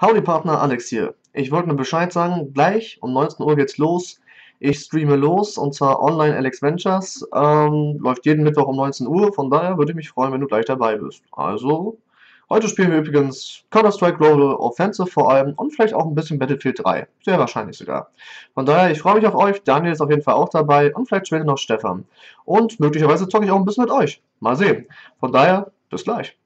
Howdy Partner, Alex hier. Ich wollte nur Bescheid sagen, gleich um 19 Uhr geht's los. Ich streame los und zwar online Alex Ventures. Ähm, läuft jeden Mittwoch um 19 Uhr, von daher würde ich mich freuen, wenn du gleich dabei bist. Also, heute spielen wir übrigens Counter-Strike Global Offensive vor allem und vielleicht auch ein bisschen Battlefield 3. Sehr wahrscheinlich sogar. Von daher, ich freue mich auf euch. Daniel ist auf jeden Fall auch dabei und vielleicht später noch Stefan. Und möglicherweise zocke ich auch ein bisschen mit euch. Mal sehen. Von daher, bis gleich.